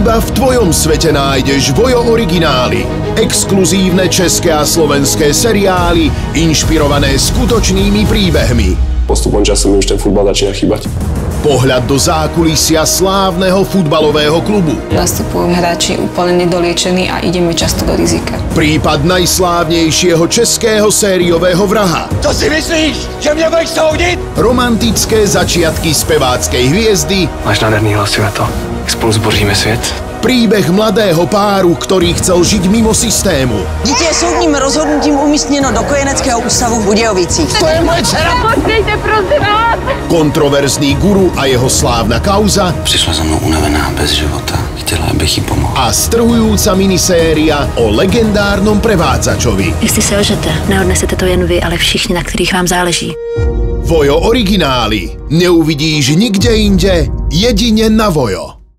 Iba v tvojom svete nájdeš Vojo originály. Exkluzívne české a slovenské seriály, inšpirované skutočnými príbehmi. Postupom času mi už ten futbal začína chýbať. Pohľad do zákulisia slávneho futbalového klubu. Nastupujú hráči úplne nedoliečení a ideme často do rizika. Prípad najslávnejšieho českého sériového vraha. To si myslíš, že mě budeš soudit? Romantické začiatky speváckej hviezdy. Máš nádherný hlas, to. Spolu zboříme svět. Príbeh mladého páru, ktorý chcel žiť mimo systému. Dítě je soudním rozhodnutím umístěno do kojeneckého ústavu v Budějovicích. To je moje dcera. Počkejte, prosím vás! Kontroverzný guru a jeho slávna kauza Přišla za mnou unavená, bez života. Chtěla, abych jí pomohl. a strhujúca miniséria o legendárnom prevádzačovi. Jestli se lžete, neodnesete to jen vy, ale všichni, na kterých vám záleží. Vojo originály neuvidíš nikde inde, jedine na Vojo.